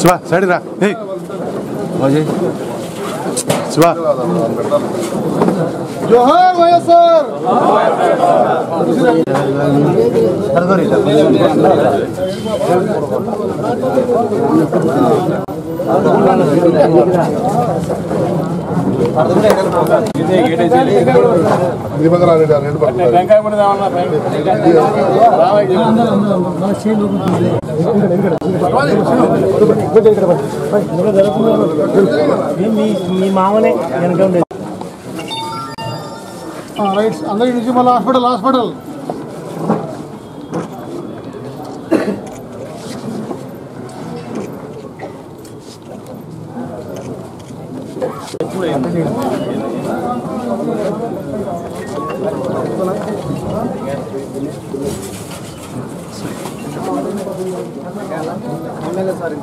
Suba, sali ra. Hey. Oye. Suba. Johar Wayasar. Tardarita. Tardarita. మీ మామనే వెనక ఉండేది right అందరి నుంచి మళ్ళీ హాస్పిటల్ హాస్పిటల్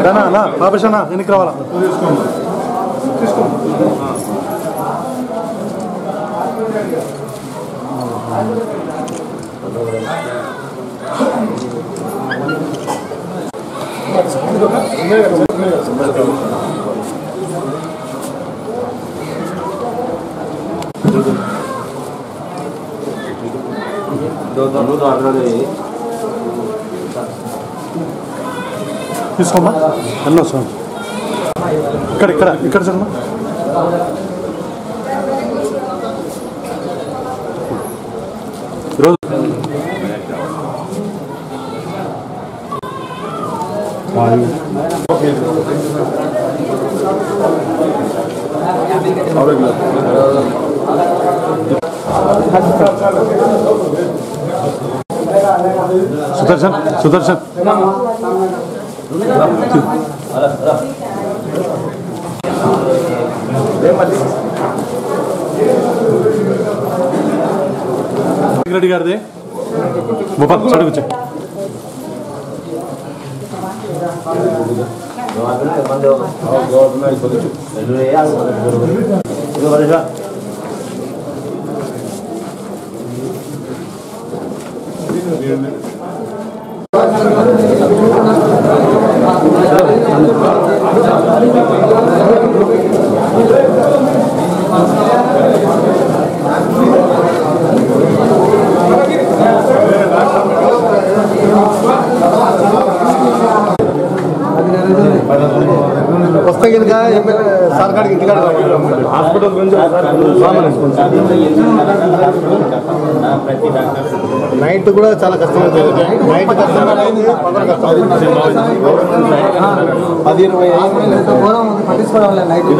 అన్నా బాబేష్ అన్న వెనక్కి రావాలా తీసుకోమ్మా. అన్న వస్తాం ఇక్కడ ఇక్కడ ఇక్కడ చూడమ్మా. ఈరోజు సుదర్శన్ सुदर्शन सुदर्शन। रेडी कर दे। साढ़े कुछ गवर्नमेंट का కాడికి ఇంటికాడ హాస్పిటల్ గురించి నైట్ కూడా చాలా కష్టమైంది నైట్ కష్టమైంది పగలు కష్టమైంది పది ఇరవై పట్టించుకోవడం నైట్.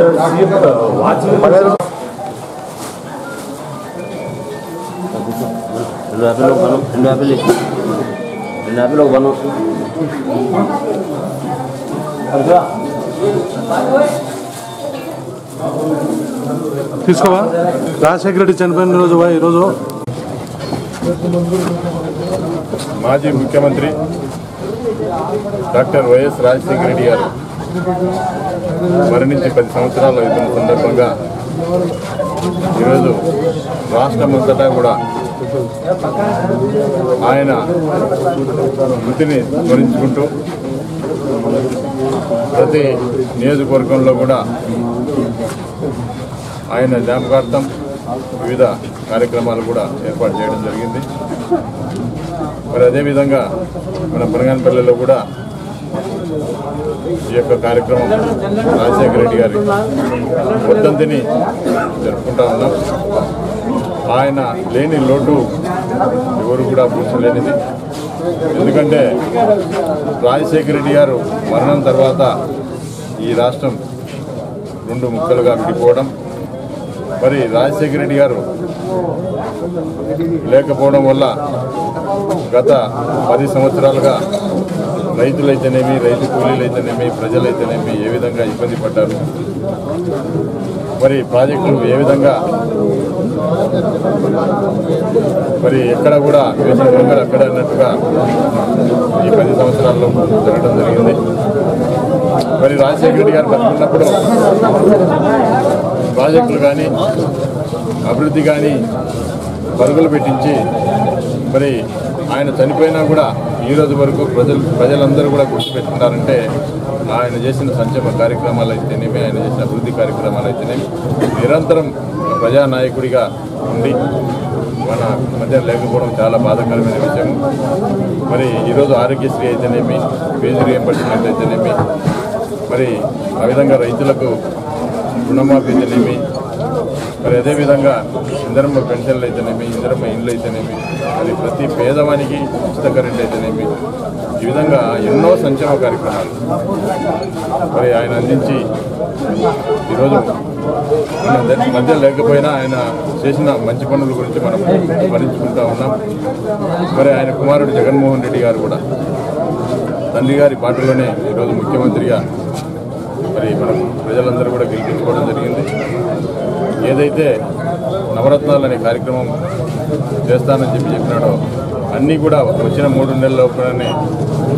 పదిహేను రెండు యాపిల్ ఒక బనం రెండు ఇచ్చి. రెండు ఒక బనం తీసుకోవా? రాజశేఖర రెడ్డి చనిపోయిన రోజు ఈరోజు మాజీ ముఖ్యమంత్రి డాక్టర్ వైఎస్ రాజశేఖర రెడ్డి గారు మరణించి పది సంవత్సరాలు అవుతున్న సందర్భంగా ఈరోజు రాష్ట్రమంతటా కూడా ఆయన మృతిని స్మరించుకుంటూ ప్రతి నియోజకవర్గంలో కూడా ఆయన జ్ఞాపకార్థం వివిధ కార్యక్రమాలు కూడా ఏర్పాటు చేయడం జరిగింది. మరి అదేవిధంగా మన పనగానపల్లెలో కూడా ఈ యొక్క కార్యక్రమం రాజశేఖర రెడ్డి గారి వర్ధంతిని జరుపుకుంటా ఉన్నాం. ఆయన లేని లోటు ఎవరు కూడా పూడ్చలేనిది ఎందుకంటే రాజశేఖర రెడ్డి గారు మరణం తర్వాత ఈ రాష్ట్రం రెండు ముక్కలుగా విడిపోవడం మరి రాజశేఖర రెడ్డి గారు లేకపోవడం వల్ల గత పది సంవత్సరాలుగా రైతులైతేనేమి రైతు కూలీలైతేనేమి ప్రజలైతేనేమి ఏ విధంగా ఇబ్బంది పడ్డారు? మరి ప్రాజెక్టులు ఏ విధంగా? మరి ఎక్కడ కూడా వేసిన అక్కడ అన్నట్టుగా ఈ పది సంవత్సరాల్లో జరగడం జరిగింది. మరి రాజశేఖర రెడ్డి గారు బతుకున్నప్పుడు ప్రాజెక్టులు కానీ అభివృద్ధి కానీ పరుగులు పెట్టించి మరి ఆయన చనిపోయినా కూడా ఈరోజు వరకు ప్రజలు ప్రజలందరూ కూడా గుర్తుపెట్టుకున్నారంటే ఆయన చేసిన సంక్షేమ కార్యక్రమాలు అయితేనేమి ఆయన చేసిన అభివృద్ధి కార్యక్రమాలు అయితేనేమి నిరంతరం ప్రజానాయకుడిగా ఉండి మన మధ్య లేకపోవడం చాలా బాధాకరమైన విషయం. మరి ఈరోజు ఆరోగ్యశ్రీ అయితేనేమి ఫీజు రియంబర్స్మెంట్ అయితేనేమి మరి ఆ విధంగా రైతులకు రుణమాఫీ అయితేనేమి మరి అదేవిధంగా ఇందరమ్మ పెన్షన్లు అయితేనేమి ఇందరమ్మ ఇండ్లు అయితేనేమి మరి ప్రతి పేదవానికి ఉచిత కరెంట్ అయితేనేమి ఈ విధంగా ఎన్నో సంక్షేమ కార్యక్రమాలు మరి ఆయన అందించి ఈరోజు మన మధ్య లేకపోయినా ఆయన చేసిన మంచి పనుల గురించి మనం స్మరించుకుంటా ఉన్నాం. మరి ఆయన కుమారుడు జగన్మోహన్ రెడ్డి గారు కూడా తండ్రి గారి పాటలోనే ఈరోజు ముఖ్యమంత్రిగా మరి మనం ప్రజలందరూ కూడా గెలిపించుకోవడం జరిగింది ఏదైతే నవరత్నాలు అనే కార్యక్రమం చేస్తానని చెప్పి చెప్పినాడో అన్నీ కూడా వచ్చిన మూడు నెలలోపలనే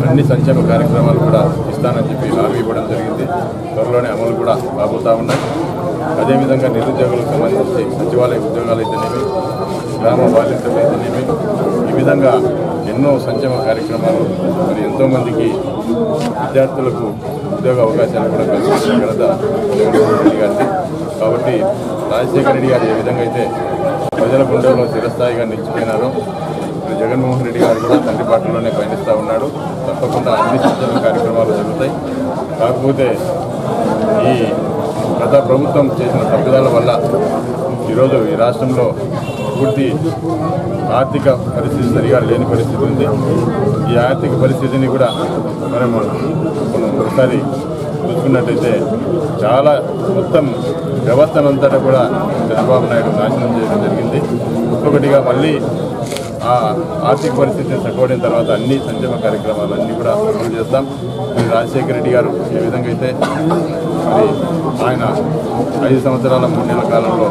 అన్ని సంక్షేమ కార్యక్రమాలు కూడా ఇస్తానని చెప్పి హామీ ఇవ్వడం జరిగింది. త్వరలోనే అమలు కూడా కాబోతా ఉన్నాయి. అదేవిధంగా నిరుద్యోగులకు సంబంధించి సచివాలయ ఉద్యోగాలు అయితేనేమి గ్రామ బాధ్యతలు అయితేనేమి ఈ విధంగా ఎన్నో సంక్షేమ కార్యక్రమాలు మరి ఎంతోమందికి విద్యార్థులకు ఉద్యోగ అవకాశాలు కూడా కల్పించిన ఘనత జగన్మోహన్ రెడ్డి గారిది కాబట్టి రాజశేఖర రెడ్డి గారు ఏ విధంగా అయితే ప్రజల గుండెలో చిరస్థాయిగా నిలిచిపోయినారో జగన్మోహన్ రెడ్డి గారు కూడా తండ్రి పాటల్లోనే పయనిస్తూ ఉన్నాడు. తప్పకుండా అన్ని సంచలన కార్యక్రమాలు జరుగుతాయి. కాకపోతే ఈ గత ప్రభుత్వం చేసిన తగ్గుదల వల్ల ఈరోజు ఈ రాష్ట్రంలో పూర్తి ఆర్థిక పరిస్థితి సరిగా లేని పరిస్థితి ఉంది. ఈ ఆర్థిక పరిస్థితిని కూడా మనం ఒకసారి చూసుకున్నట్టయితే చాలా మొత్తం వ్యవస్థనంతటా కూడా చంద్రబాబు నాయుడు నాశనం చేయడం జరిగింది. ఒక్కొక్కటిగా మళ్ళీ ఆ ఆర్థిక పరిస్థితిని చక్కబడిన తర్వాత అన్ని సంక్షేమ కార్యక్రమాలు అన్నీ కూడా అమలు చేస్తాం మరి రాజశేఖర రెడ్డి గారు ఏ విధంగా అయితే మరి ఆయన ఐదు సంవత్సరాల మూడు నెలల కాలంలో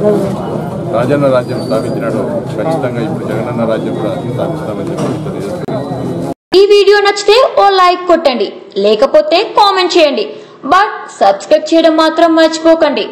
రాజన్న రాజ్యం స్థాపించినాడు ఖచ్చితంగా ఇప్పుడు జగనన్న రాజ్యం కూడా స్థాపిస్తామని చెప్పి ఈ వీడియో నచ్చితే ఓ లైక్ కొట్టండి. లేకపోతే కామెంట్ చేయండి. బట్ సబ్స్క్రైబ్ చేయడం మాత్రం మర్చిపోకండి.